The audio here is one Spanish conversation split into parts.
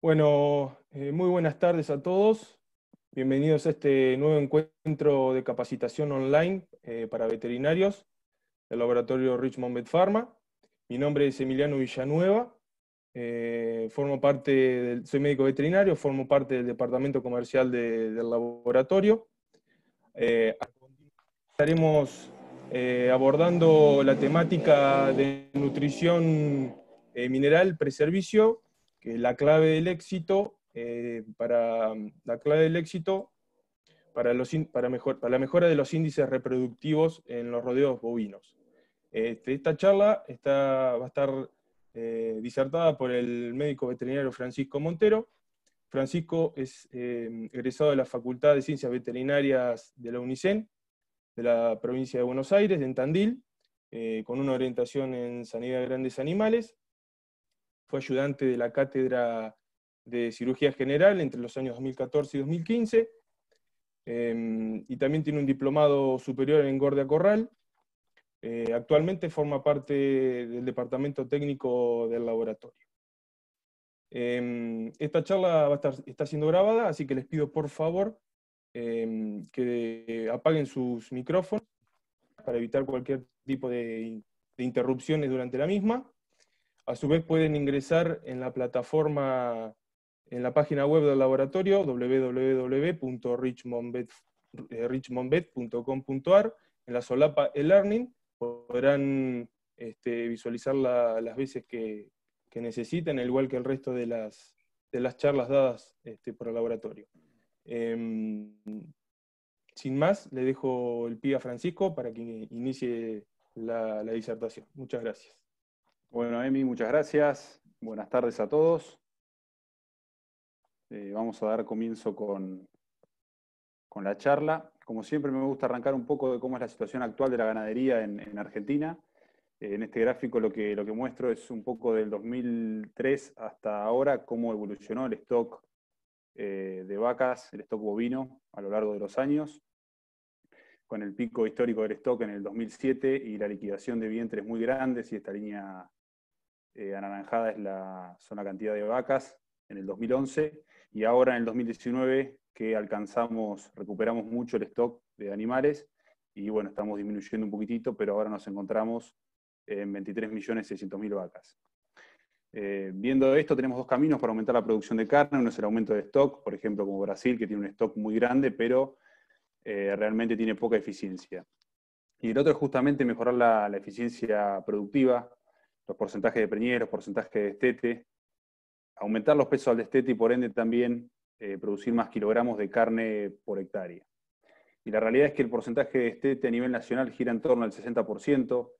Bueno, eh, muy buenas tardes a todos. Bienvenidos a este nuevo encuentro de capacitación online eh, para veterinarios del laboratorio Richmond Vet Pharma. Mi nombre es Emiliano Villanueva. eh, formo parte del, soy médico veterinario, formo parte del departamento comercial de- del laboratorio. Estaremos eh, abordando la temática de nutrición eh, mineral preservicio, que es la clave del éxito, eh, para la clave del éxito para, los, para, mejor- para la mejora de los índices reproductivos en los rodeos bovinos. Este, esta charla está, va a estar eh, disertada por el médico veterinario Francisco Montero. Francisco es egresado de la Facultad de Ciencias Veterinarias de la UNICEN, de la provincia de Buenos Aires, de Tandil, eh, con una orientación en sanidad de grandes animales. Fue ayudante de la cátedra de cirugía general entre los años 2014 y 2015. eh, y también tiene un diplomado superior en Gordia Corral. Eh, actualmente forma parte del departamento técnico del laboratorio. Eh, esta charla va estar, está siendo grabada, así que les pido por favor eh, que apaguen sus micrófonos para evitar cualquier tipo de, interrupciones durante la misma. A su vez pueden ingresar en la plataforma, en la página web del laboratorio www.richmondvet.com.ar en la solapa e-learning podrán este, visualizar la- las veces que, necesiten, al igual que el resto de las, de las charlas dadas este, por el laboratorio. Em, sin más, le dejo el pie a Francisco para que inicie la, disertación. Muchas gracias. Bueno, Emi, muchas gracias. Buenas tardes a todos. Eh, vamos a dar comienzo con, con la charla. Como siempre, me gusta arrancar un poco de cómo es la situación actual de la ganadería en, en Argentina. Eh, en este gráfico lo que, lo que muestro es un poco del 2003 hasta ahora, cómo evolucionó el stock eh, de vacas, el stock bovino a lo largo de los años, con el pico histórico del stock en el 2007 y la liquidación de vientres muy grandes, y esta línea eh, anaranjada es la, son la cantidad de vacas en el 2011, y ahora en el 2019 que alcanzamos, recuperamos mucho el stock de animales, y bueno, estamos disminuyendo un poquitito, pero ahora nos encontramos en 23.600.000 vacas. Eh, viendo esto, tenemos dos caminos para aumentar la producción de carne. Uno es el aumento de stock, por ejemplo, como Brasil, que tiene un stock muy grande, pero eh, realmente tiene poca eficiencia. Y el otro es justamente mejorar la, eficiencia productiva, los porcentajes de preñez, los porcentajes de destete, aumentar los pesos al destete y por ende también eh, producir más kilogramos de carne por hectárea. Y la realidad es que el porcentaje de destete a nivel nacional gira en torno al 60%,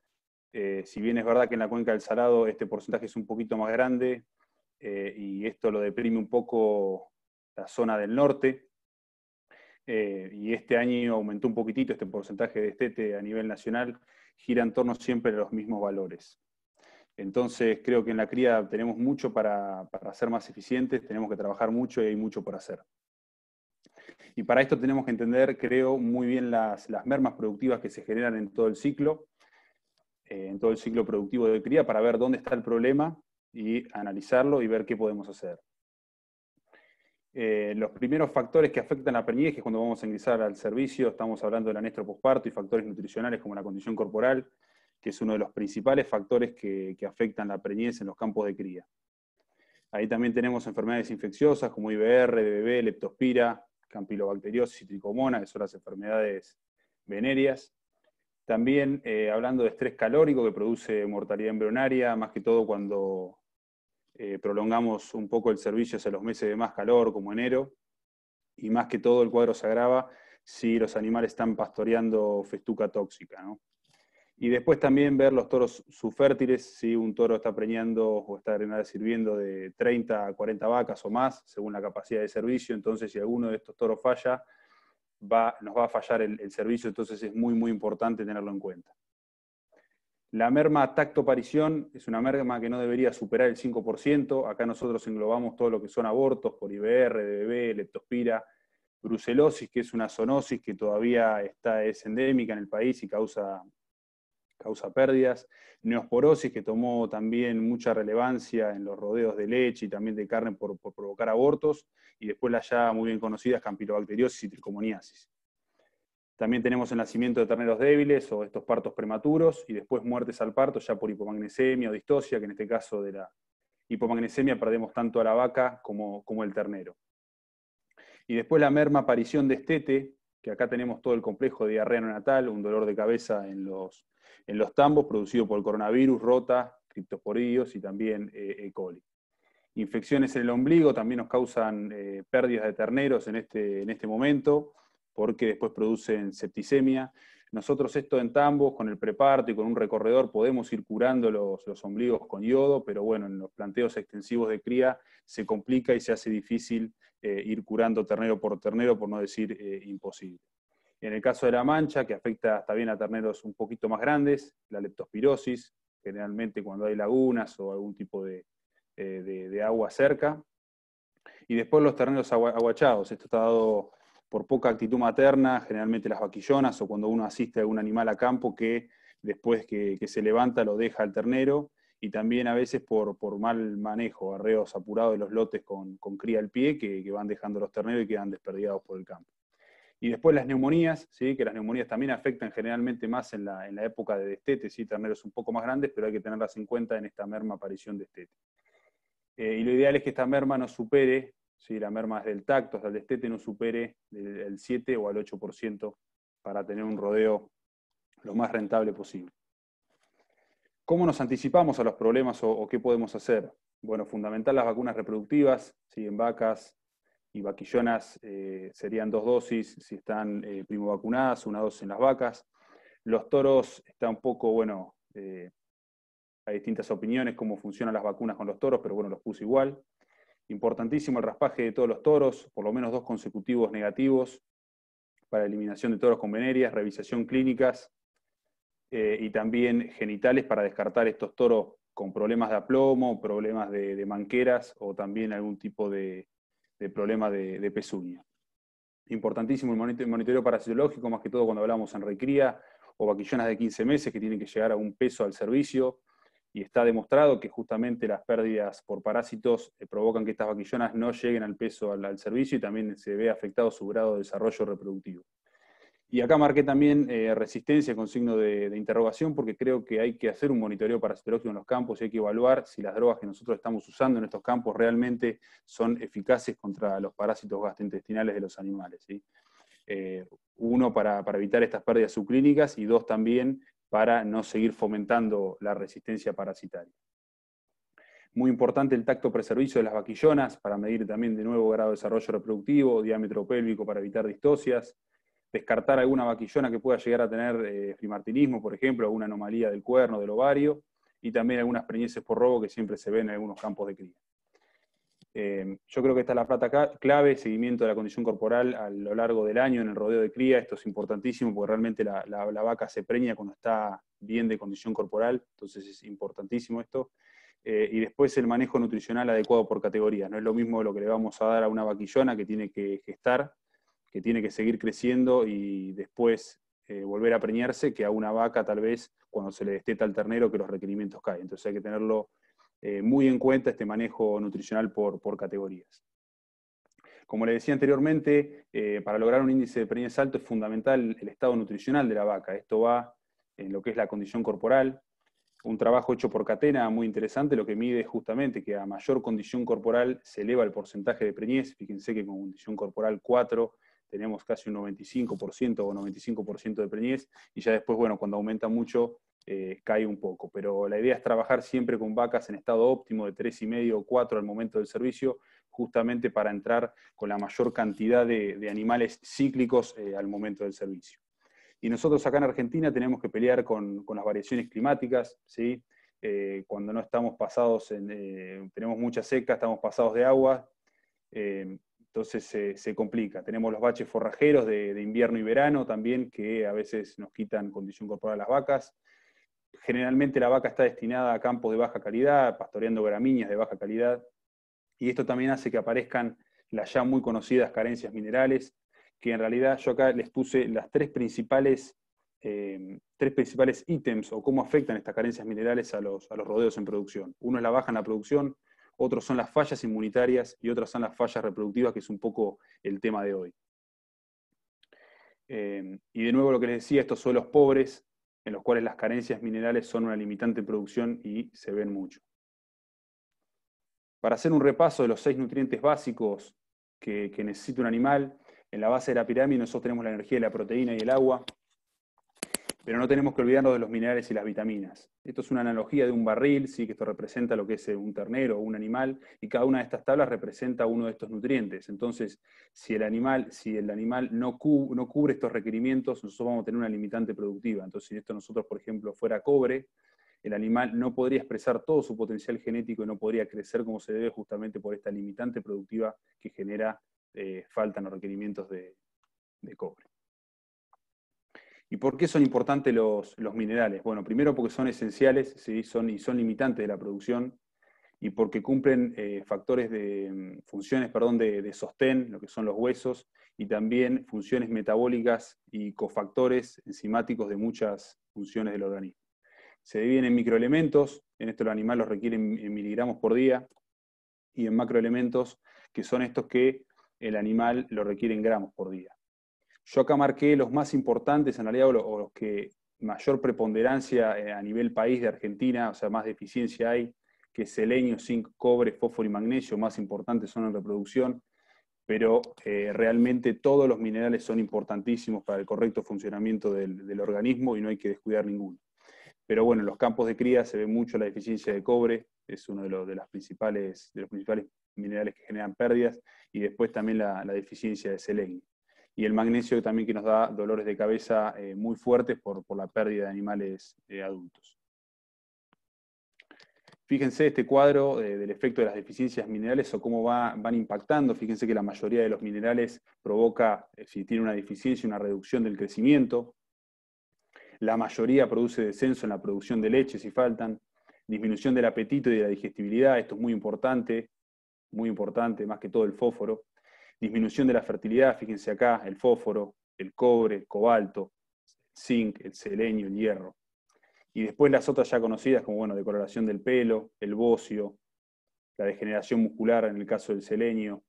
eh, si bien es verdad que en la cuenca del Salado este porcentaje es un poquito más grande, eh, y esto lo deprime un poco la zona del norte, eh, y este año aumentó un poquitito este porcentaje de estete a nivel nacional, gira en torno siempre a los mismos valores. Entonces creo que en la cría tenemos mucho para, para ser más eficientes, tenemos que trabajar mucho y hay mucho por hacer. Y para esto tenemos que entender, creo, muy bien las, las mermas productivas que se generan en todo el ciclo, eh, en todo el ciclo productivo de cría, para ver dónde está el problema y analizarlo y ver qué podemos hacer. Eh, los primeros factores que afectan la preñez, que es cuando vamos a ingresar al servicio, estamos hablando del anestro posparto y factores nutricionales como la condición corporal, que es uno de los principales factores que, que afectan la preñez en los campos de cría. Ahí también tenemos enfermedades infecciosas como IBR, DBB, leptospira, campilobacteriosis y tricomona, que son las enfermedades venéreas. También eh, hablando de estrés calórico que produce mortalidad embrionaria, más que todo cuando eh, prolongamos un poco el servicio hacia los meses de más calor, como enero, y más que todo el cuadro se agrava si los animales están pastoreando festuca tóxica. ¿no? Y después también ver los toros subfértiles, si un toro está preñando o está sirviendo de 30 a 40 vacas o más, según la capacidad de servicio, entonces si alguno de estos toros falla, va, nos va a fallar el, servicio, entonces es muy, muy importante tenerlo en cuenta. La merma tacto-parición es una merma que no debería superar el 5%. Acá nosotros englobamos todo lo que son abortos por IBR, DBB, leptospira, brucelosis, que es una zoonosis que todavía está, es endémica en el país y causa, causa pérdidas, neosporosis, que tomó también mucha relevancia en los rodeos de leche y también de carne por, provocar abortos, y después las ya muy bien conocidas campylobacteriosis y tricomoniasis. También tenemos el nacimiento de terneros débiles o estos partos prematuros, y después muertes al parto ya por hipomagnesemia o distosia, que en este caso de la hipomagnesemia perdemos tanto a la vaca como, como el ternero. Y después la merma aparición de estete, que acá tenemos todo el complejo de diarrea neonatal, un dolor de cabeza en los, en los tambos producido por coronavirus, rota, criptosporidios y también eh, E. coli. Infecciones en el ombligo también nos causan eh, pérdidas de terneros en este, en este momento, porque después producen septicemia. Nosotros esto en tambos, con el preparto y con un recorredor, podemos ir curando los, los, ombligos con yodo, pero bueno, en los planteos extensivos de cría se complica y se hace difícil eh, ir curando ternero por ternero, por no decir imposible. En el caso de la mancha, que afecta hasta bien a terneros un poquito más grandes, la leptospirosis, generalmente cuando hay lagunas o algún tipo de, eh, agua cerca. Y después los terneros aguachados. Esto está dado por poca actitud materna, generalmente las vaquillonas o cuando uno asiste a algún animal a campo que después que, se levanta lo deja al ternero y también a veces por, mal manejo, arreos apurados de los lotes con, cría al pie que, que, van dejando los terneros y quedan desperdiados por el campo. Y después las neumonías, ¿sí? que las neumonías también afectan generalmente más en la, época de destete, ¿sí? terneros un poco más grandes, pero hay que tenerlas en cuenta en esta merma aparición de destete. Eh, y lo ideal es que esta merma no supere, ¿sí? la merma es del tacto hasta el destete, no supere el 7 o al 8% para tener un rodeo lo más rentable posible. ¿Cómo nos anticipamos a los problemas o, qué podemos hacer? Bueno, fundamental las vacunas reproductivas, ¿sí? en vacas, y vaquillonas eh, serían dos dosis si están eh, primo vacunadas, una dosis en las vacas. Los toros está un poco, bueno, eh, hay distintas opiniones cómo funcionan las vacunas con los toros, pero bueno, los puse igual. Importantísimo el raspaje de todos los toros, por lo menos dos consecutivos negativos para eliminación de toros con venerias, revisación clínicas y también genitales para descartar estos toros con problemas de aplomo, problemas de manqueras o también algún tipo de, de problema de, pezuña. Importantísimo el monitoreo parasitológico, más que todo cuando hablamos en recría o vaquillonas de 15 meses que tienen que llegar a un peso al servicio. Y está demostrado que justamente las pérdidas por parásitos eh, provocan que estas vaquillonas no lleguen al peso al servicio y también se ve afectado su grado de desarrollo reproductivo. Y acá marqué también eh, resistencia con signo de, interrogación porque creo que hay que hacer un monitoreo parasitológico en los campos y hay que evaluar si las drogas que nosotros estamos usando en estos campos realmente son eficaces contra los parásitos gastrointestinales de los animales. Eh, uno, para, evitar estas pérdidas subclínicas y dos, también para no seguir fomentando la resistencia parasitaria. Muy importante el tacto preservicio de las vaquillonas para medir también de nuevo grado de desarrollo reproductivo, diámetro pélvico para evitar distosias, descartar alguna vaquillona que pueda llegar a tener eh, frimartinismo, por ejemplo, alguna anomalía del cuerno, del ovario, y también algunas preñeces por robo que siempre se ven en algunos campos de cría. Eh, yo creo que esta es la plata clave, seguimiento de la condición corporal a lo largo del año en el rodeo de cría. Esto es importantísimo porque realmente la, vaca se preña cuando está bien de condición corporal, entonces es importantísimo esto. Eh, y después el manejo nutricional adecuado por categorías. No es lo mismo lo que le vamos a dar a una vaquillona que tiene que gestar que tiene que seguir creciendo y después eh, volver a preñarse, que a una vaca tal vez cuando se le desteta al ternero que los requerimientos caen. Entonces hay que tenerlo eh, muy en cuenta este manejo nutricional por, categorías. Como le decía anteriormente, eh, para lograr un índice de preñez alto es fundamental el estado nutricional de la vaca. Esto va en lo que es la condición corporal. Un trabajo hecho por Catena muy interesante, lo que mide justamente que a mayor condición corporal se eleva el porcentaje de preñez. Fíjense que con condición corporal 4 tenemos casi un 95% o 95% de preñez, y ya después, bueno, cuando aumenta mucho, eh, cae un poco. Pero la idea es trabajar siempre con vacas en estado óptimo de 3,5 o 4 al momento del servicio, justamente para entrar con la mayor cantidad de, animales cíclicos eh, al momento del servicio. Y nosotros acá en Argentina tenemos que pelear con, las variaciones climáticas, ¿sí? Eh, cuando no estamos pasados, en, tenemos mucha seca, estamos pasados de agua, entonces se, complica. Tenemos los baches forrajeros de, invierno y verano también, que a veces nos quitan condición corporal a las vacas. Generalmente la vaca está destinada a campos de baja calidad, pastoreando gramíneas de baja calidad, y esto también hace que aparezcan las ya muy conocidas carencias minerales. que en realidad yo acá les puse las tres principales, eh, tres principales ítems o cómo afectan estas carencias minerales a los, a los rodeos en producción. Uno es la baja en la producción, otros son las fallas inmunitarias y otras son las fallas reproductivas, que es un poco el tema de hoy. Eh, y de nuevo lo que les decía, estos suelos pobres, en los cuales las carencias minerales son una limitante producción y se ven mucho. Para hacer un repaso de los seis nutrientes básicos que, que necesita un animal, en la base de la pirámide nosotros tenemos la energía de la proteína y el agua, pero no tenemos que olvidarnos de los minerales y las vitaminas. Esto es una analogía de un barril, sí, que esto representa lo que es un ternero o un animal, y cada una de estas tablas representa uno de estos nutrientes. Entonces, si el animal, si el animal no, cubre estos requerimientos, nosotros vamos a tener una limitante productiva. Entonces, si esto nosotros, por ejemplo, fuera cobre, el animal no podría expresar todo su potencial genético y no podría crecer como se debe justamente por esta limitante productiva que genera eh, faltan los requerimientos de, cobre. ¿Y por qué son importantes los, minerales? Bueno, primero porque son esenciales son, y son limitantes de la producción y porque cumplen eh, factores de mm, funciones perdón, de, sostén, lo que son los huesos, y también funciones metabólicas y cofactores enzimáticos de muchas funciones del organismo. Se dividen en microelementos, en esto los animales los requieren en miligramos por día, y en macroelementos, que son estos que el animal lo requiere en gramos por día. Yo acá marqué los más importantes, en realidad, o los que mayor preponderancia eh, a nivel país de Argentina, o sea, más deficiencia hay, que selenio, zinc, cobre, fósforo y magnesio, más importantes son en reproducción, pero eh, realmente todos los minerales son importantísimos para el correcto funcionamiento del, organismo y no hay que descuidar ninguno. Pero bueno, en los campos de cría se ve mucho la deficiencia de cobre, es uno de, los, principales, de los principales minerales que generan pérdidas, y después también la, deficiencia de selenio. Y el magnesio también que nos da dolores de cabeza eh, muy fuertes por, la pérdida de animales eh, adultos. Fíjense este cuadro eh, del efecto de las deficiencias minerales o cómo van impactando. Fíjense que la mayoría de los minerales provoca, si tiene una deficiencia, una reducción del crecimiento. La mayoría produce descenso en la producción de leche si faltan, disminución del apetito y de la digestibilidad, esto es muy importante, muy importante, más que todo el fósforo. Disminución de la fertilidad, fíjense acá, el fósforo, el cobre, el cobalto, el zinc, el selenio, el hierro. Y después las otras ya conocidas como, bueno, decoloración del pelo, el bocio, la degeneración muscular en el caso del selenio,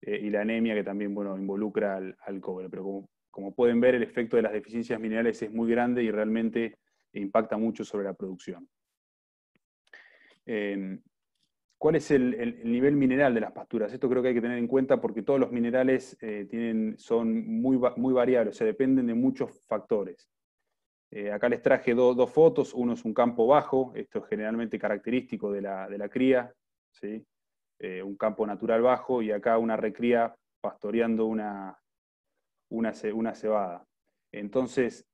eh, y la anemia que también, bueno, involucra al, cobre. Pero como, pueden ver, el efecto de las deficiencias minerales es muy grande y realmente impacta mucho sobre la producción. Eh, ¿Cuál es el, nivel mineral de las pasturas? Esto creo que hay que tener en cuenta porque todos los minerales eh, tienen, son muy, muy variables, o sea, dependen de muchos factores. Eh, acá les traje dos fotos, uno es un campo bajo, esto es generalmente característico de la, cría, ¿sí? Eh, un campo natural bajo, y acá una recría pastoreando una, una, una cebada. Entonces,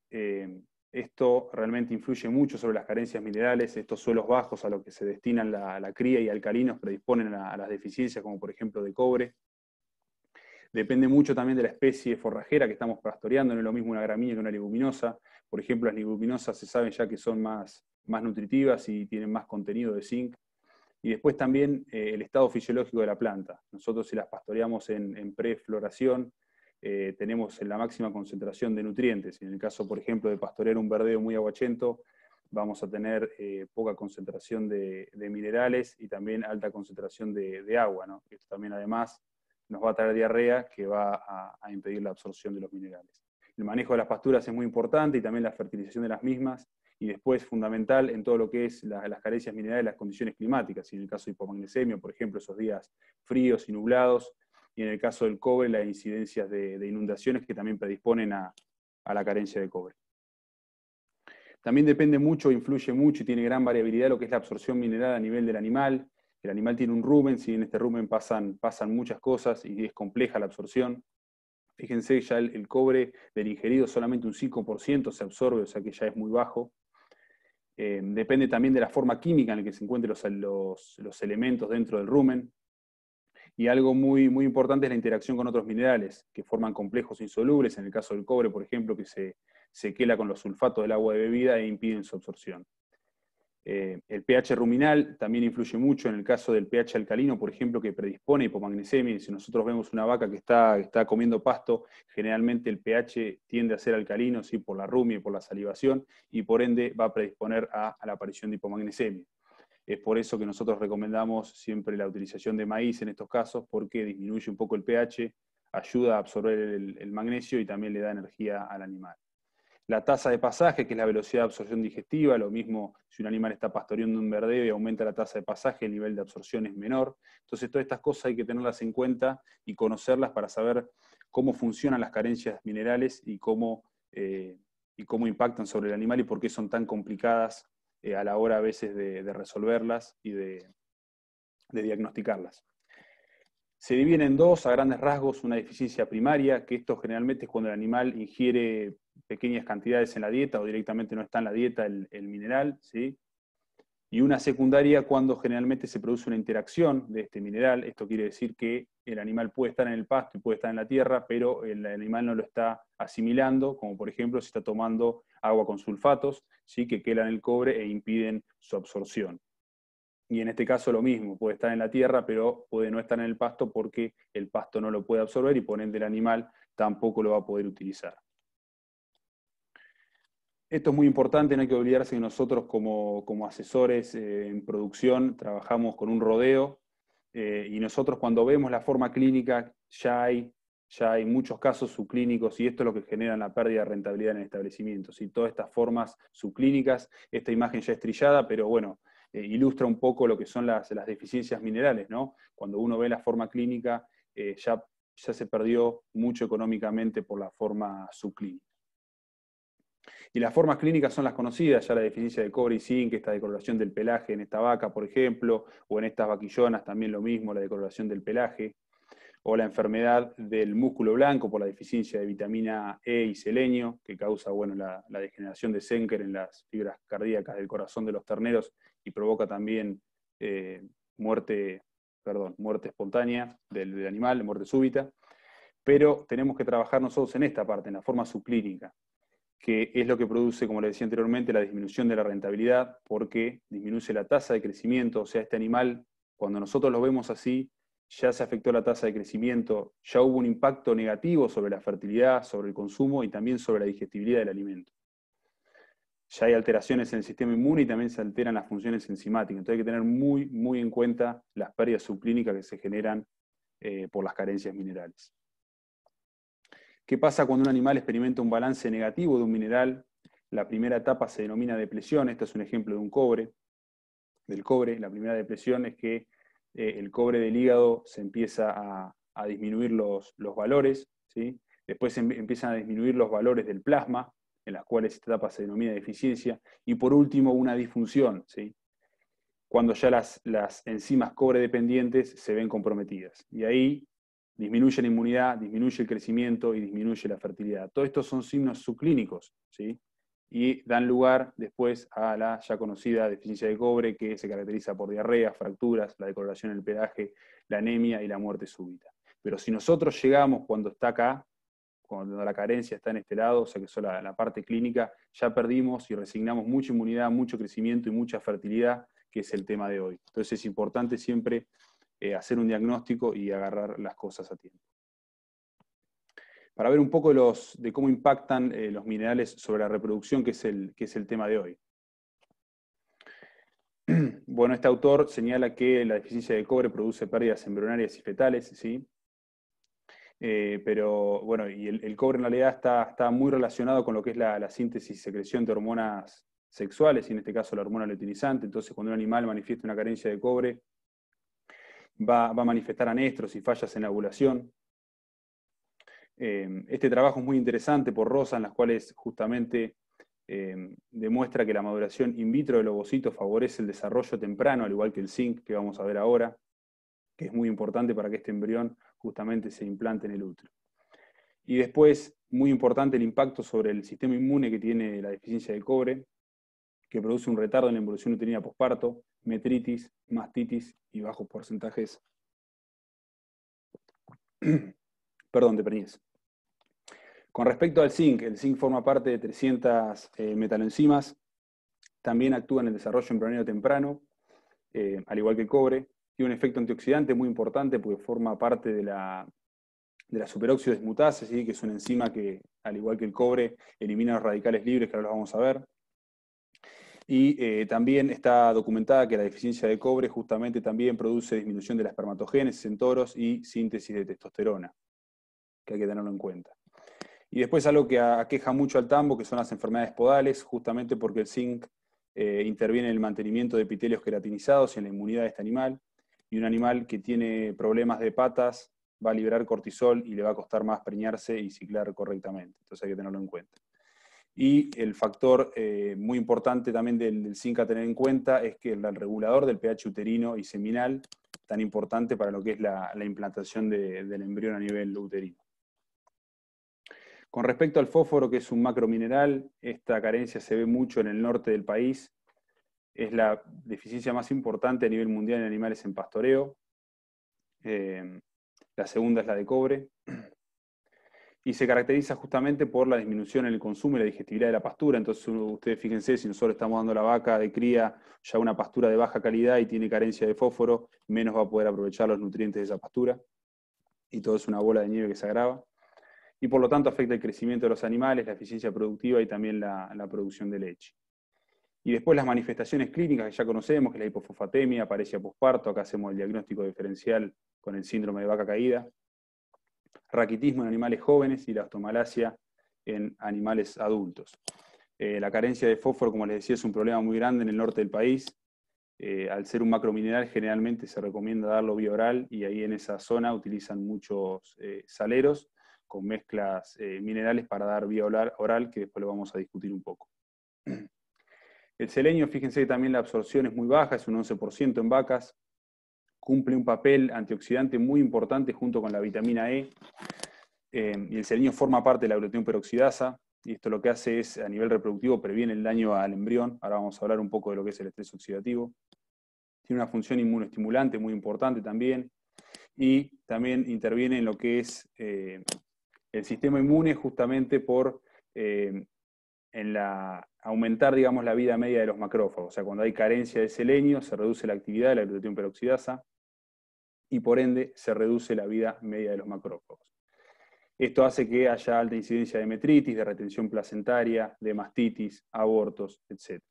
esto realmente influye mucho sobre las carencias minerales, estos suelos bajos a los que se destinan la, cría y alcalinos predisponen a, las deficiencias, como por ejemplo de cobre. Depende mucho también de la especie forrajera que estamos pastoreando, no es lo mismo una gramínea que una leguminosa. Por ejemplo, las leguminosas se saben ya que son más, nutritivas y tienen más contenido de zinc. Y después también eh, el estado fisiológico de la planta. Nosotros si las pastoreamos en, en prefloración, eh, tenemos la máxima concentración de nutrientes. En el caso, por ejemplo, de pastorear un verdeo muy aguachento, vamos a tener eh, poca concentración de, minerales y también alta concentración de, agua. Esto también además nos va a traer diarrea que va a, impedir la absorción de los minerales. El manejo de las pasturas es muy importante y también la fertilización de las mismas y después fundamental en todo lo que es las carencias minerales, las condiciones climáticas. Y en el caso de hipomagnesemia, por ejemplo, esos días fríos y nublados, y en el caso del cobre las incidencias de, inundaciones que también predisponen a, la carencia de cobre. También depende mucho, influye mucho y tiene gran variabilidad lo que es la absorción mineral a nivel del animal. El animal tiene un rumen, si en este rumen pasan, pasan muchas cosas y es compleja la absorción. Fíjense, ya el, cobre del ingerido solamente un 5% se absorbe, o sea que ya es muy bajo. Eh, depende también de la forma química en la que se encuentren los elementos dentro del rumen. Y algo muy, muy importante es la interacción con otros minerales que forman complejos insolubles, en el caso del cobre, por ejemplo, que se, quela con los sulfatos del agua de bebida e impiden su absorción. Eh, el pH ruminal también influye mucho en el caso del pH alcalino, por ejemplo, que predispone hipomagnesemia. Si nosotros vemos una vaca que está, está comiendo pasto, generalmente el pH tiende a ser alcalino, ¿sí? por la rumia y por la salivación, y por ende va a predisponer a, la aparición de hipomagnesemia. Es por eso que nosotros recomendamos siempre la utilización de maíz en estos casos, porque disminuye un poco el pH, ayuda a absorber el magnesio y también le da energía al animal la tasa de pasaje, que es la velocidad de absorción digestiva, lo mismo si un animal está pastoreando un verdeo y aumenta la tasa de pasaje, el nivel de absorción es menor. Entonces, todas estas cosas hay que tenerlas en cuenta y conocerlas para saber cómo funcionan las carencias minerales y cómo, eh, y cómo impactan sobre el animal y por qué son tan complicadas eh, a la hora a veces de, resolverlas y de, diagnosticarlas. Se dividen en dos, a grandes rasgos, una deficiencia primaria, que esto generalmente es cuando el animal ingiere pequeñas cantidades en la dieta o directamente no está en la dieta el, mineral, ¿sí? Y una secundaria cuando generalmente se produce una interacción de este mineral. Esto quiere decir que el animal puede estar en el pasto y puede estar en la tierra, pero el animal no lo está asimilando, como por ejemplo si está tomando agua con sulfatos, ¿sí? que quelan el cobre e impiden su absorción. Y en este caso lo mismo, puede estar en la tierra, pero puede no estar en el pasto porque el pasto no lo puede absorber y por ende el animal tampoco lo va a poder utilizar. Esto es muy importante, no hay que olvidarse que nosotros como, asesores eh, en producción trabajamos con un rodeo eh, y nosotros cuando vemos la forma clínica ya hay, ya hay muchos casos subclínicos y esto es lo que genera la pérdida de rentabilidad en el establecimiento. Todas estas formas subclínicas, esta imagen ya estrellada, pero bueno, eh, ilustra un poco lo que son las, deficiencias minerales, ¿no? Cuando uno ve la forma clínica, ya, ya se perdió mucho económicamente por la forma subclínica. Y las formas clínicas son las conocidas, ya la deficiencia de cobre y zinc, esta decoloración del pelaje en esta vaca, por ejemplo, o en estas vaquillonas también lo mismo, la decoloración del pelaje, o la enfermedad del músculo blanco por la deficiencia de vitamina E y selenio, que causa bueno, la, degeneración de Senker en las fibras cardíacas del corazón de los terneros y provoca también eh, muerte, perdón, muerte espontánea del, del animal, muerte súbita. Pero tenemos que trabajar nosotros en esta parte, en la forma subclínica que es lo que produce, como le decía anteriormente, la disminución de la rentabilidad, porque disminuye la tasa de crecimiento, o sea, este animal, cuando nosotros lo vemos así, ya se afectó la tasa de crecimiento, ya hubo un impacto negativo sobre la fertilidad, sobre el consumo y también sobre la digestibilidad del alimento. Ya hay alteraciones en el sistema inmune y también se alteran las funciones enzimáticas. Entonces hay que tener muy, muy en cuenta las pérdidas subclínicas que se generan eh, por las carencias minerales. ¿Qué pasa cuando un animal experimenta un balance negativo de un mineral? La primera etapa se denomina depresión, este es un ejemplo de un cobre, del cobre. La primera depresión es que eh, el cobre del hígado se empieza a, disminuir los, valores, ¿sí? después em, empiezan a disminuir los valores del plasma, en las cuales esta etapa se denomina deficiencia, y por último una disfunción, ¿sí? cuando ya las, las enzimas cobre dependientes se ven comprometidas. Y ahí disminuye la inmunidad, disminuye el crecimiento y disminuye la fertilidad. Todos estos son signos subclínicos, ¿sí? Y dan lugar después a la ya conocida deficiencia de cobre, que se caracteriza por diarrea, fracturas, la decoloración en el pedaje, la anemia y la muerte súbita. Pero si nosotros llegamos cuando está acá, cuando la carencia está en este lado, o sea que es la, la parte clínica, ya perdimos y resignamos mucha inmunidad, mucho crecimiento y mucha fertilidad, que es el tema de hoy. Entonces es importante siempre eh, hacer un diagnóstico y agarrar las cosas a tiempo. Para ver un poco de, cómo impactan eh, los minerales sobre la reproducción, que es, el, que es el tema de hoy. Bueno, este autor señala que la deficiencia de cobre produce pérdidas embrionarias y fetales, ¿sí? Eh, pero bueno, y el, cobre en realidad está, está, muy relacionado con lo que es la, síntesis y secreción de hormonas sexuales, y en este caso la hormona luteinizante. Entonces, cuando un animal manifiesta una carencia de cobre, va, a manifestar anestros y fallas en la ovulación. Eh, este trabajo es muy interesante por Rosa, en las cuales justamente eh, demuestra que la maduración in vitro del ovocito favorece el desarrollo temprano, al igual que el zinc que vamos a ver ahora, que es muy importante para que este embrión justamente se implante en el útero. Y después, muy importante el impacto sobre el sistema inmune que tiene la deficiencia de cobre, que produce un retardo en la evolución uterina posparto, metritis, mastitis y bajos porcentajes, perdón, de preñez. Con respecto al zinc, el zinc forma parte de 300 eh, metaloenzimas También actúa en el desarrollo embrionero temprano, eh, al igual que el cobre. Tiene un efecto antioxidante muy importante porque forma parte de la, de la superóxido desmutasa, que es una enzima que, al igual que el cobre, elimina los radicales libres, que ahora los vamos a ver. Y eh, también está documentada que la deficiencia de cobre justamente también produce disminución de la espermatogénesis en toros y síntesis de testosterona, que hay que tenerlo en cuenta. Y después algo que aqueja mucho al tambo, que son las enfermedades podales, justamente porque el zinc eh, interviene en el mantenimiento de epitelios queratinizados y en la inmunidad de este animal. Y un animal que tiene problemas de patas va a liberar cortisol y le va a costar más preñarse y ciclar correctamente. Entonces hay que tenerlo en cuenta. Y el factor eh, muy importante también del, zinc a tener en cuenta es que el, regulador del pH uterino y seminal, tan importante para lo que es la, implantación del embrión a nivel uterino. Con respecto al fósforo, que es un macromineral, esta carencia se ve mucho en el norte del país. Es la deficiencia más importante a nivel mundial en animales en pastoreo. Eh, la segunda es la de cobre, y se caracteriza justamente por la disminución en el consumo y la digestibilidad de la pastura. Entonces, ustedes fíjense, si nosotros estamos dando la vaca de cría ya una pastura de baja calidad y tiene carencia de fósforo, menos va a poder aprovechar los nutrientes de esa pastura. Y todo es una bola de nieve que se agrava. Y por lo tanto afecta el crecimiento de los animales, la eficiencia productiva y también la, la producción de leche. Y después las manifestaciones clínicas que ya conocemos, que es la hipofosfatemia, aparece a posparto, acá hacemos el diagnóstico diferencial con el síndrome de vaca caída, raquitismo en animales jóvenes y la ostomalacia en animales adultos. Eh, la carencia de fósforo, como les decía, es un problema muy grande en el norte del país. Eh, al ser un macromineral, generalmente se recomienda darlo vía oral y ahí en esa zona utilizan muchos eh, saleros con mezclas minerales para dar vía oral, que después lo vamos a discutir un poco. El selenio, fíjense que también la absorción es muy baja, es un 11% en vacas, cumple un papel antioxidante muy importante junto con la vitamina E. Eh, y el selenio forma parte de la glutatión peroxidasa, y esto lo que hace es, a nivel reproductivo, previene el daño al embrión. Ahora vamos a hablar un poco de lo que es el estrés oxidativo. Tiene una función inmunoestimulante muy importante también, y también interviene en lo que es eh, el sistema inmune justamente por eh, en la, aumentar, digamos, la vida media de los macrófagos. O sea, cuando hay carencia de selenio, se reduce la actividad de la glutatión peroxidasa y por ende se reduce la vida media de los macrófagos. Esto hace que haya alta incidencia de metritis, de retención placentaria, de mastitis, abortos, etc.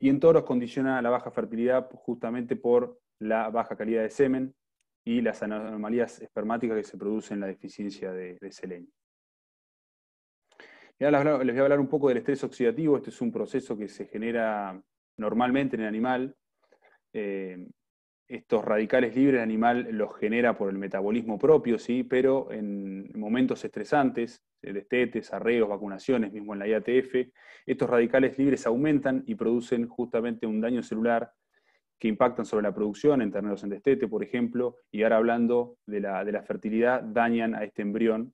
Y en toros condiciona la baja fertilidad justamente por la baja calidad de semen y las anomalías espermáticas que se producen en la deficiencia de, selenio. Y ahora les voy a hablar un poco del estrés oxidativo. Este es un proceso que se genera normalmente en el animal. Eh, estos radicales libres el animal los genera por el metabolismo propio, ¿sí? pero en momentos estresantes, destetes, arreos, vacunaciones, mismo en la IATF, estos radicales libres aumentan y producen justamente un daño celular que impactan sobre la producción en terneros en destete, por ejemplo, y ahora hablando de la, de la fertilidad, dañan a este embrión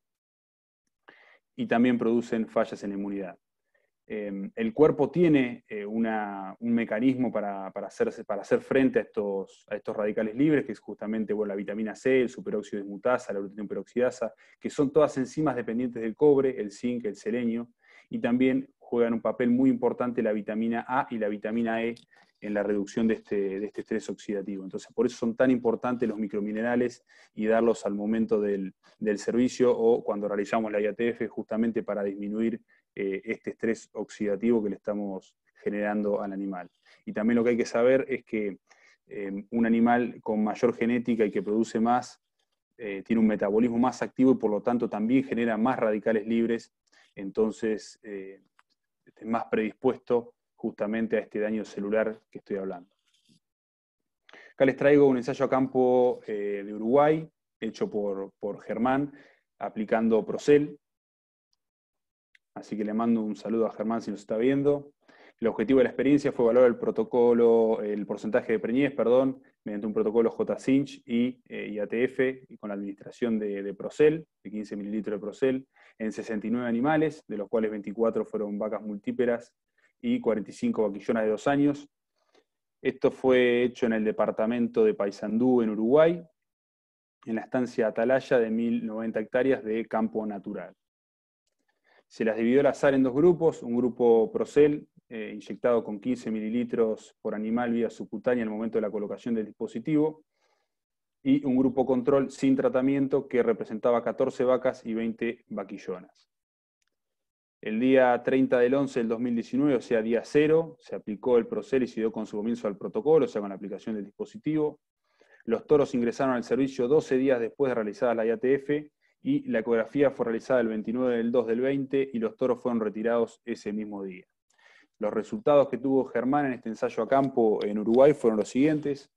y también producen fallas en inmunidad. Em, el cuerpo tiene eh, un mecanismo para, hacer, para, hacer, frente a estos, radicales libres, que es justamente la vitamina C, el superóxido de mutasa, la glutatión peroxidasa, que son todas enzimas dependientes del cobre, el zinc, el selenio, y también juegan un papel muy importante la vitamina A y la vitamina E en la reducción de este, este estrés oxidativo. Entonces, por eso son tan importantes los microminerales y darlos al momento del, del servicio o cuando realizamos la IATF, justamente para disminuir eh, este estrés oxidativo que le estamos generando al animal. Y también lo que hay que saber es que eh, un animal con mayor genética y que produce más, eh, tiene un metabolismo más activo y por lo tanto también genera más radicales libres, entonces es más predispuesto justamente a este daño celular que estoy hablando. Acá les traigo un ensayo a campo de Uruguay, hecho por, por Germán, aplicando Procel, Así que le mando un saludo a Germán si nos está viendo. El objetivo de la experiencia fue valorar el protocolo, el porcentaje de preñez, perdón, mediante un protocolo J-Cinch y eh, IATF y con la administración de, Procel, de 15 mililitros de Procel, en 69 animales, de los cuales 24 fueron vacas multíperas y 45 vaquillonas de dos años. Esto fue hecho en el departamento de Paysandú, en Uruguay, en la estancia Atalaya de 1090 hectáreas de campo natural. Se las dividió al azar en dos grupos, un grupo Procel, eh, inyectado con 15 mililitros por animal vía subcutánea en el momento de la colocación del dispositivo, y un grupo control sin tratamiento que representaba 14 vacas y 20 vaquillonas. El día 30 del 11 del 2019, o sea, día cero, se aplicó el Procel y se dio con su comienzo al protocolo, o sea, con la aplicación del dispositivo. Los toros ingresaron al servicio 12 días después de realizada la IATF y la ecografía fue realizada el 29 del 2 del 20 y los toros fueron retirados ese mismo día. Los resultados que tuvo Germán en este ensayo a campo en Uruguay fueron los siguientes.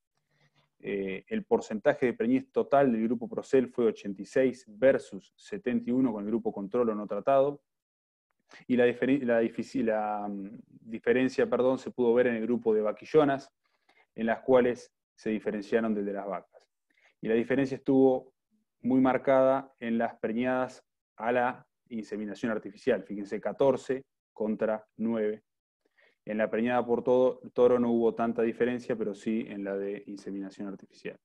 Eh, el porcentaje de preñez total del grupo Procel fue 86 versus 71 con el grupo control o no tratado. Y la, mm, diferencia se pudo ver en el grupo de vaquillonas, en las cuales se diferenciaron del de las vacas. Y la diferencia estuvo muy marcada en las preñadas a la inseminación artificial. Fíjense, 14 contra 9. En la preñada por todo, toro no hubo tanta diferencia, pero sí en la de inseminación artificial.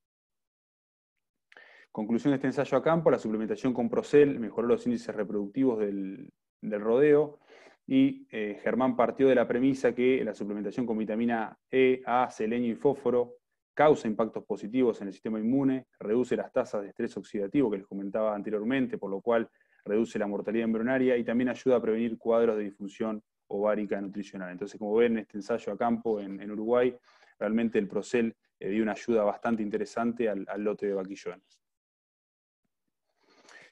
Conclusión de este ensayo a campo, la suplementación con Procel mejoró los índices reproductivos del, rodeo y eh, Germán partió de la premisa que la suplementación con vitamina E, A, selenio y fósforo causa impactos positivos en el sistema inmune, reduce las tasas de estrés oxidativo que les comentaba anteriormente, por lo cual reduce la mortalidad embrionaria y también ayuda a prevenir cuadros de disfunción ovárica nutricional. Entonces, como ven en este ensayo a campo en, Uruguay, realmente el Procel eh, dio una ayuda bastante interesante al, lote de vaquillones.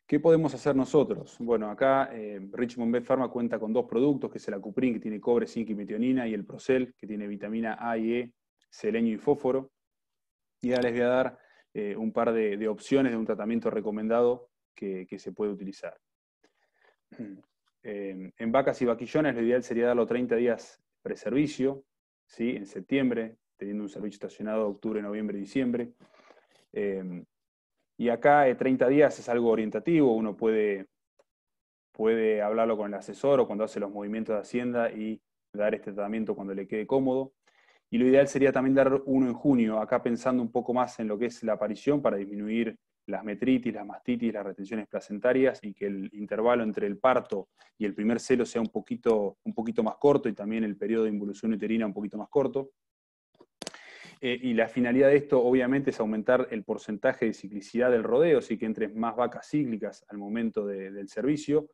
¿Qué podemos hacer nosotros? Bueno, acá eh, Richmond B Pharma cuenta con dos productos, que es el Acuprin, que tiene cobre, zinc y metionina, y el Procel, que tiene vitamina A y E, selenio y fósforo. Y les voy a dar eh, un par de, opciones de un tratamiento recomendado que, se puede utilizar. en vacas y vaquillones lo ideal sería darlo 30 días preservicio, ¿sí? en septiembre, teniendo un servicio estacionado octubre, noviembre diciembre. Em, y acá 30 eh, días es algo orientativo, uno puede, puede hablarlo con el asesor o cuando hace los movimientos de Hacienda y dar este tratamiento cuando le quede cómodo. Y lo ideal sería también dar uno en junio, acá pensando un poco más en lo que es la aparición para disminuir las metritis, las mastitis, las retenciones placentarias y que el intervalo entre el parto y el primer celo sea un poquito, un poquito más corto y también el periodo de involución uterina un poquito más corto. Eh, y la finalidad de esto, obviamente, es aumentar el porcentaje de ciclicidad del rodeo, así que entre más vacas cíclicas al momento del servicio,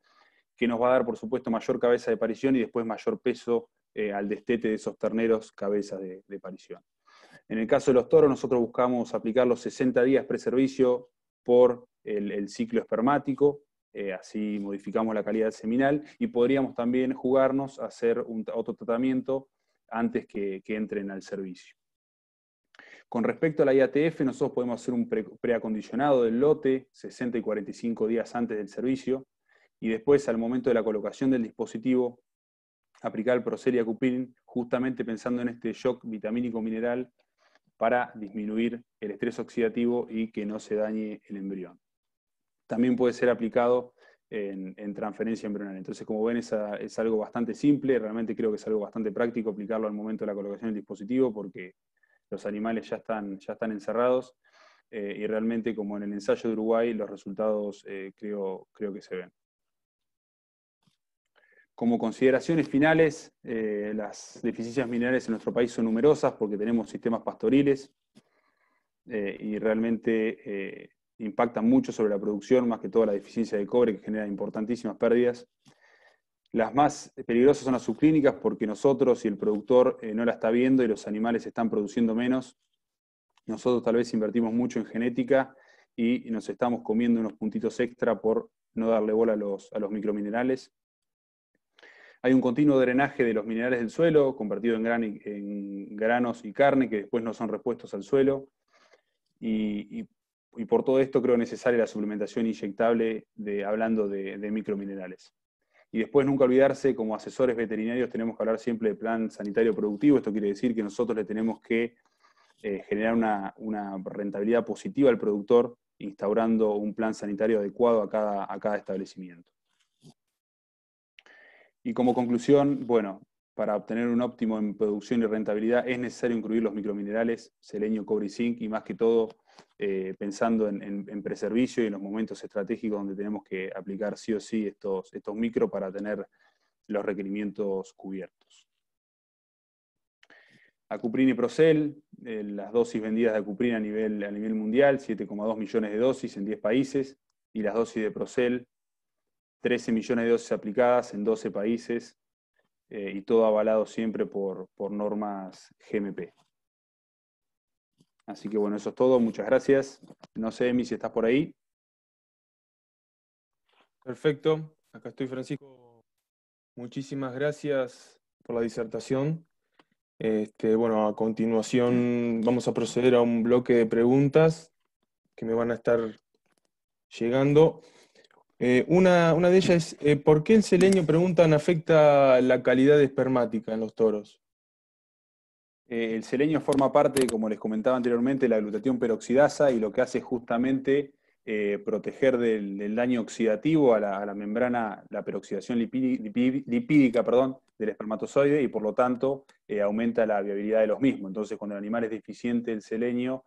que nos va a dar, por supuesto, mayor cabeza de parición y después mayor peso eh, al destete de esos terneros cabezas de, parición. En el caso de los toros, nosotros buscamos aplicar los 60 días preservicio por el, ciclo espermático, eh, así modificamos la calidad seminal y podríamos también jugarnos a hacer otro tratamiento antes que, entren al servicio. Con respecto a la IATF, nosotros podemos hacer un preacondicionado del lote 60 y 45 días antes del servicio y después, al momento de la colocación del dispositivo, aplicar el Procelia Cupin, justamente pensando en este shock vitamínico mineral para disminuir el estrés oxidativo y que no se dañe el embrión. También puede ser aplicado en, transferencia embrional. Entonces, como ven, es, es, algo bastante simple, realmente creo que es algo bastante práctico aplicarlo al momento de la colocación del dispositivo porque los animales ya están, ya están encerrados eh, y realmente, como en el ensayo de Uruguay, los resultados eh, creo, creo que se ven. Como consideraciones finales, eh, las deficiencias minerales en nuestro país son numerosas porque tenemos sistemas pastoriles eh, y realmente eh, impactan mucho sobre la producción, más que toda la deficiencia de cobre que genera importantísimas pérdidas. Las más peligrosas son las subclínicas porque nosotros y el productor no la está viendo y los animales están produciendo menos. Nosotros tal vez invertimos mucho en genética y nos estamos comiendo unos puntitos extra por no darle bola a los, a los microminerales. Hay un continuo drenaje de los minerales del suelo, convertido en, granos y carne, que después no son repuestos al suelo. Y, por todo esto creo necesaria la suplementación inyectable de, hablando de, microminerales. Y después nunca olvidarse, como asesores veterinarios tenemos que hablar siempre de plan sanitario productivo. Esto quiere decir que nosotros le tenemos que eh, generar una, rentabilidad positiva al productor, instaurando un plan sanitario adecuado a cada establecimiento. Y como conclusión, bueno, para obtener un óptimo en producción y rentabilidad es necesario incluir los microminerales, selenio, cobre y zinc, y más que todo eh, pensando en, preservicio y en los momentos estratégicos donde tenemos que aplicar sí o sí estos, estos micro para tener los requerimientos cubiertos. Acuprin y Procel, eh, las dosis vendidas de Acuprin a nivel, a nivel mundial, 7,2 millones de dosis en 10 países, y las dosis de Procel, 13 millones de dosis aplicadas en 12 países, eh, y todo avalado siempre por, normas GMP. Así que bueno, eso es todo. Muchas gracias. No sé, Emi, si estás por ahí. Perfecto. Acá estoy, Francisco. Muchísimas gracias por la disertación. Este, bueno, a continuación vamos a proceder a un bloque de preguntas que me van a estar llegando. Eh, una, de ellas es, eh, ¿por qué el selenio, preguntan, afecta la calidad espermática en los toros? Eh, el selenio forma parte, como les comentaba anteriormente, de la glutatión peroxidasa y lo que hace es justamente proteger del, daño oxidativo a la, membrana, la peroxidación lipídica perdón, del espermatozoide y por lo tanto aumenta la viabilidad de los mismos. Entonces, cuando el animal es deficiente el selenio,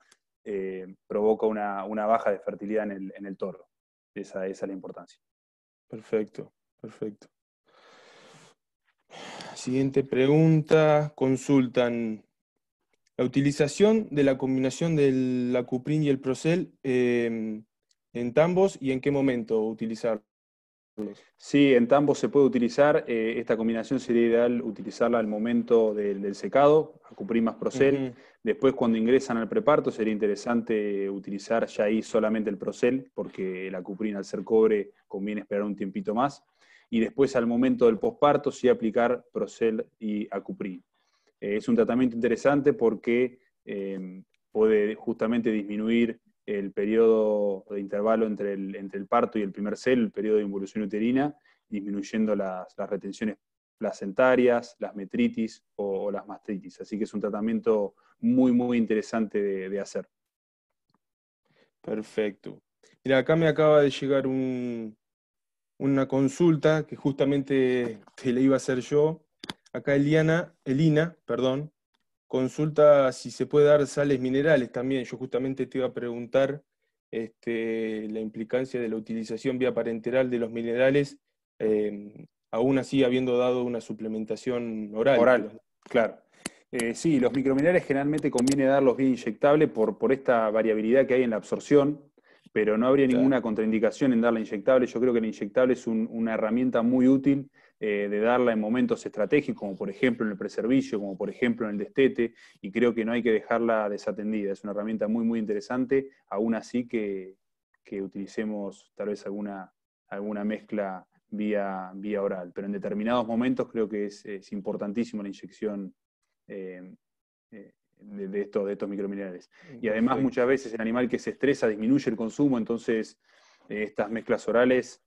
provoca una, baja de fertilidad en el toro. Esa, es la importancia. Perfecto, perfecto. Siguiente pregunta. Consultan la utilización de la combinación del Acuprin y el Procel em, en tambos y en qué momento utilizarlos. Sí, en tambos se puede utilizar. Eh, esta combinación sería ideal utilizarla al momento del, secado, Acuprin más Procel. Después, cuando ingresan al preparto, sería interesante utilizar ya ahí solamente el Procel, porque la cuprina al ser cobre conviene esperar un tiempito más. Y después, al momento del posparto, sí aplicar Procel y Acuprin. Eh, es un tratamiento interesante porque eh, puede justamente disminuir el periodo de intervalo entre el, entre el parto y el primer cel, el periodo de involución uterina, disminuyendo las, retenciones placentarias, las metritis o, las mastitis. Así que es un tratamiento muy, muy interesante de, hacer. Perfecto. Mira, acá me acaba de llegar una consulta que justamente te iba a hacer yo. Acá Eliana, Elina, perdón, consulta si se puede dar sales minerales también. Yo justamente te iba a preguntar este, la implicancia de la utilización vía parenteral de los minerales, eh, aún así habiendo dado una suplementación oral. Oral, claro. Eh, sí, los microminerales generalmente conviene darlos bien inyectable por, por esta variabilidad que hay en la absorción, pero no habría ninguna contraindicación en darla inyectable. Yo creo que la inyectable es una herramienta muy útil eh, de darla en momentos estratégicos, como por ejemplo en el preservicio, como por ejemplo en el destete, y creo que no hay que dejarla desatendida. Es una herramienta muy, muy interesante, aún así que, utilicemos tal vez alguna, alguna mezcla vía, vía oral. Pero en determinados momentos creo que es, es importantísimo la inyección eh, eh, de, estos, de estos microminerales. Y además muchas veces el animal que se estresa disminuye el consumo, entonces eh, estas mezclas orales,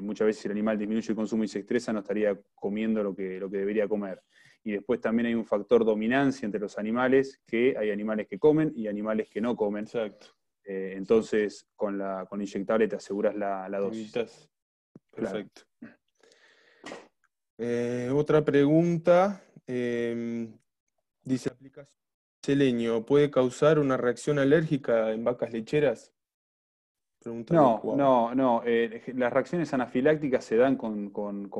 muchas veces el animal disminuye el consumo y se estresa, no estaría comiendo lo que, lo que debería comer. Y después también hay un factor dominancia entre los animales, que hay animales que comen y animales que no comen. Exacto. entonces, con la con inyectable te aseguras la, la dosis. Perfecto. otra pregunta. Dice, ¿aplicación selenio puede causar una reacción alérgica en vacas lecheras? No, no, no, eh, las reacciones anafilácticas se dan con,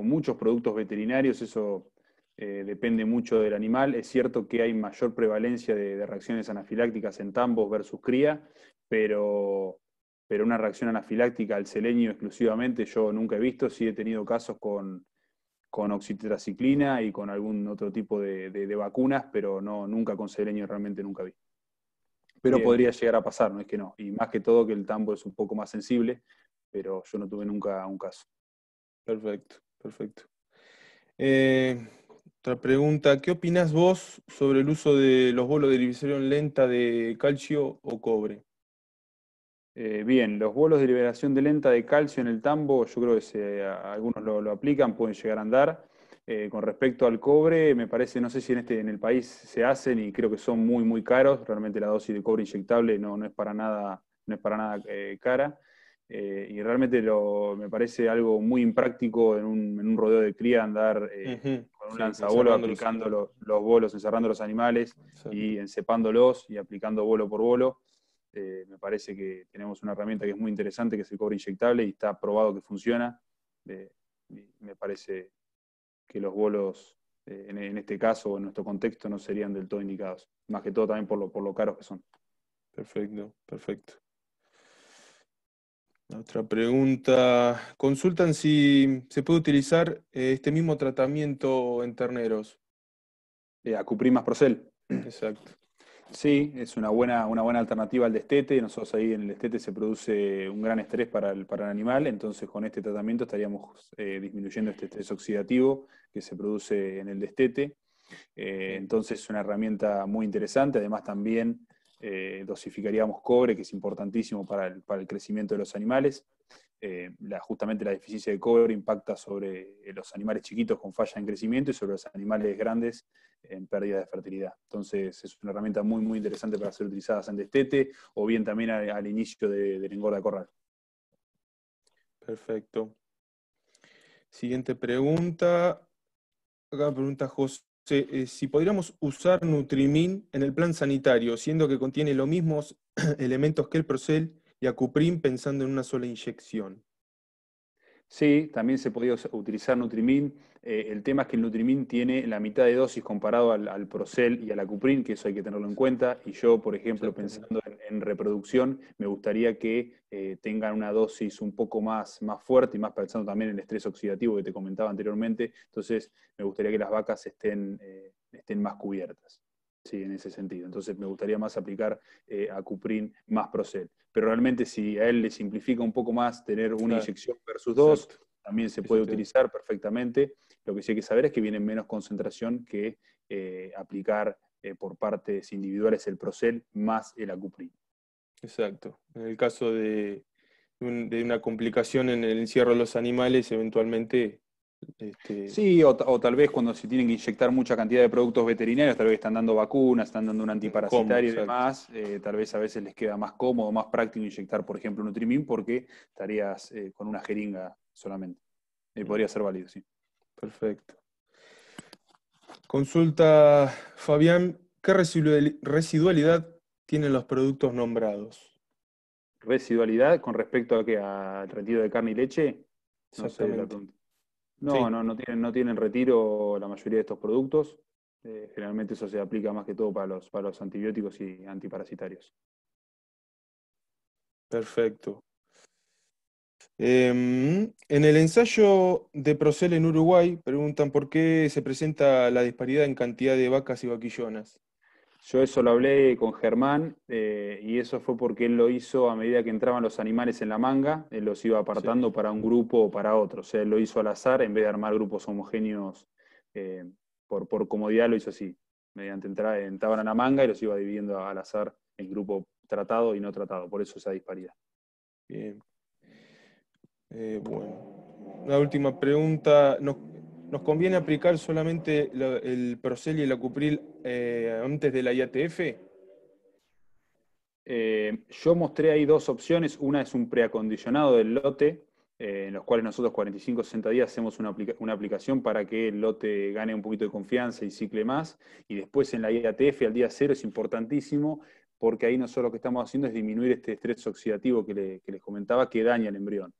muchos productos veterinarios, eso eh, depende mucho del animal. Es cierto que hay mayor prevalencia de, reacciones anafilácticas en tambos versus cría, pero, pero una reacción anafiláctica al selenio exclusivamente yo nunca he visto. Sí he tenido casos con, con oxitetraciclina y con algún otro tipo de, vacunas, pero no, nunca con selenio realmente nunca vi. Pero podría llegar a pasar, no es que no. Y más que todo que el tambo es un poco más sensible, pero yo no tuve nunca un caso. Perfecto, perfecto. Eh, otra pregunta, ¿qué opinas vos sobre el uso de los bolos de liberación lenta de calcio o cobre? Eh, bien, los bolos de liberación de lenta de calcio en el tambo, yo creo que algunos lo, aplican, pueden llegar a andar. Eh, con respecto al cobre, me parece, no sé si en, este, en el país se hacen y creo que son muy, muy caros. Realmente la dosis de cobre inyectable no, no es para nada, no es para nada eh, cara. y realmente me parece algo muy impráctico en un, rodeo de cría andar con un lanzabolo aplicando los, bolos, encerrando los animales y encepándolos y aplicando bolo por bolo. Eh, me parece que tenemos una herramienta que es muy interesante, que es el cobre inyectable, y está probado que funciona. Eh, me parece que los bolos, eh, en, este caso o en nuestro contexto, no serían del todo indicados. Más que todo también por lo, por lo caros que son. Perfecto, perfecto. Otra pregunta. Consultan si se puede utilizar este mismo tratamiento en terneros. Acuprimas Procel. Exacto. Sí, es una buena, una buena alternativa al destete. Nosotros ahí en el destete se produce un gran estrés para el, para el animal, entonces con este tratamiento estaríamos eh, disminuyendo este estrés oxidativo que se produce en el destete. Eh, entonces es una herramienta muy interesante, además también eh, dosificaríamos cobre, que es importantísimo para el, para el crecimiento de los animales. Eh, justamente la deficiencia de cobre impacta sobre eh, los animales chiquitos con falla en crecimiento y sobre los animales grandes en pérdida de fertilidad. Entonces es una herramienta muy, muy interesante para ser utilizada en destete o bien también al, inicio de, la engorda de corral. Perfecto. Siguiente pregunta. Acá pregunta José. Eh, si podríamos usar Nutrimin en el plan sanitario, siendo que contiene los mismos elementos que el Procel y Acuprim pensando en una sola inyección. Sí, también se podía utilizar Nutrimin. Eh, el tema es que el Nutrimin tiene la mitad de dosis comparado al, Procel y al Acuprim, que eso hay que tenerlo en cuenta. Y yo, por ejemplo, pensando en, reproducción, me gustaría que eh, tengan una dosis un poco más, más fuerte y más pensando también en el estrés oxidativo que te comentaba anteriormente. Entonces, me gustaría que las vacas estén, eh, estén más cubiertas. Sí, en ese sentido. Entonces me gustaría más aplicar eh, a Cuprin más Procel. Pero realmente si a él le simplifica un poco más tener una inyección versus dos, también se puede utilizar perfectamente. Lo que sí hay que saber es que viene en menos concentración que eh, aplicar eh, por partes individuales el Procel más el Acuprin. Exacto. En el caso de, de una complicación en el encierro de los animales, eventualmente este, sí, o, tal vez cuando se tienen que inyectar mucha cantidad de productos veterinarios, tal vez están dando vacunas, están dando un antiparasitario y demás, eh, tal vez a veces les queda más cómodo, más práctico inyectar, por ejemplo, Nutrimin, porque estarías eh, con una jeringa solamente. Y podría ser válido, sí. Perfecto. Consulta Fabián, ¿qué residualidad tienen los productos nombrados? ¿Residualidad con respecto a qué? ¿Al retiro de carne y leche? No sé, no, no, no tienen, no tienen retiro la mayoría de estos productos. Eh, generalmente eso se aplica más que todo para los, para los antibióticos y antiparasitarios. Perfecto. Em, en el ensayo de Procel en Uruguay preguntan por qué se presenta la disparidad en cantidad de vacas y vaquillonas. Yo eso lo hablé con Germán eh, y eso fue porque él lo hizo a medida que entraban los animales en la manga, él los iba apartando para un grupo o para otro. O sea, él lo hizo al azar en vez de armar grupos homogéneos eh, por, por, comodidad, lo hizo así. Mediante entrar, entraban a la manga y los iba dividiendo al azar en grupo tratado y no tratado. Por eso esa disparidad. Bien. Eh, bueno, la última pregunta. ¿Nos conviene aplicar solamente el Procel y el Acupril eh, antes de la IATF? Eh, yo mostré ahí dos opciones. Una es un preacondicionado del lote, eh, en los cuales nosotros 45-60 días hacemos una, aplicación para que el lote gane un poquito de confianza y cicle más. Y después en la IATF al día cero es importantísimo porque ahí nosotros lo que estamos haciendo es disminuir este estrés oxidativo que, que les comentaba que daña el embrión.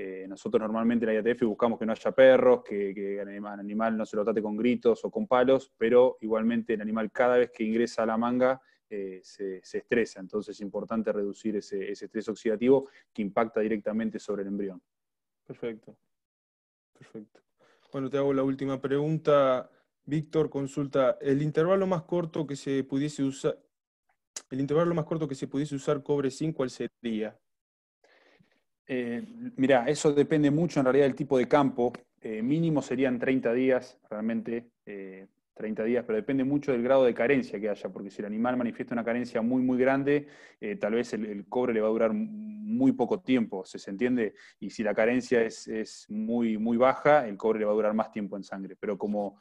Eh, nosotros normalmente en la IATF buscamos que no haya perros, que, el animal no se lo trate con gritos o con palos, pero igualmente el animal cada vez que ingresa a la manga eh, se, estresa. Entonces es importante reducir ese, estrés oxidativo que impacta directamente sobre el embrión. Perfecto. Perfecto. Bueno, te hago la última pregunta. Víctor consulta, ¿el intervalo más corto que se pudiese usar, el intervalo más corto que se pudiese usar cobre 5, cuál sería? Eh, mira, eso depende mucho en realidad del tipo de campo. Eh, mínimo serían 30 días, realmente 30 eh, días, pero depende mucho del grado de carencia que haya, porque si el animal manifiesta una carencia muy, muy grande, tal vez el, cobre le va a durar muy poco tiempo, ¿se, entiende? Y si la carencia es, muy, muy baja, el cobre le va a durar más tiempo en sangre. Pero como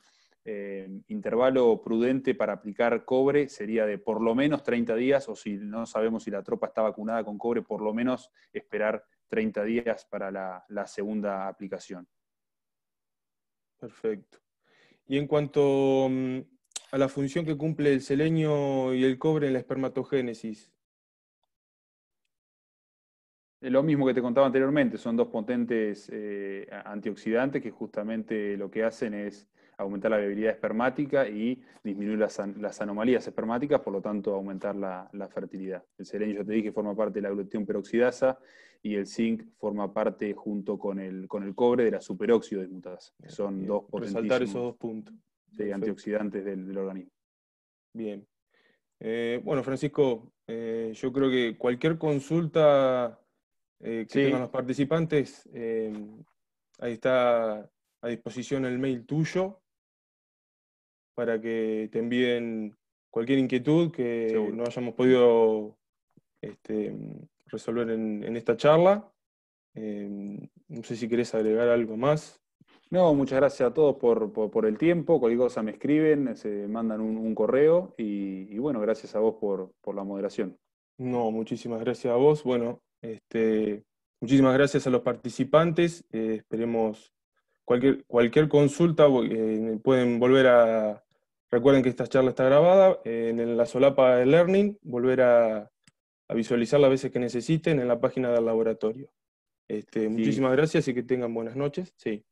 intervalo prudente para aplicar cobre sería de por lo menos 30 días, o si no sabemos si la tropa está vacunada con cobre, por lo menos esperar 30 días para la, segunda aplicación. Perfecto. Y en cuanto mm, a la función que cumple el selenio y el cobre en la espermatogénesis. Lo mismo que te contaba anteriormente, son dos potentes antioxidantes que justamente lo que hacen es aumentar la viabilidad espermática y disminuir las, anomalías espermáticas, por lo tanto aumentar la, fertilidad. El selenio, ya te dije, forma parte de la glutión peroxidasa y el zinc forma parte junto con el, con el cobre de la superóxido desmutasa, que son dos Resaltar esos dos puntos. antioxidantes del, organismo. Bien. Eh, bueno, Francisco, eh, yo creo que cualquier consulta eh, que tengan los participantes, ahí está a disposición el mail tuyo para que te envíen cualquier inquietud que no hayamos podido este, resolver en, esta charla. Em, no sé si querés agregar algo más. No, muchas gracias a todos por, el tiempo. Cualquier cosa me escriben, se mandan un, correo y, bueno, gracias a vos por, la moderación. No, muchísimas gracias a vos. Bueno, este, muchísimas gracias a los participantes. Eh, esperemos cualquier, cualquier consulta, eh, pueden volver a, Recuerden que esta charla está grabada en la solapa de Learning, volver a, visualizar las veces que necesiten en la página del laboratorio. Este, muchísimas gracias y que tengan buenas noches. Sí.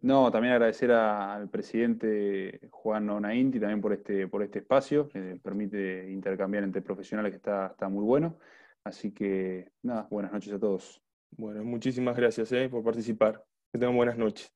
No, también agradecer al presidente Juan Onainti también por este, por este espacio, que permite intercambiar entre profesionales que está, está muy bueno. Así que nada, buenas noches a todos. Bueno, muchísimas gracias eh, por participar. Que tengan buenas noches.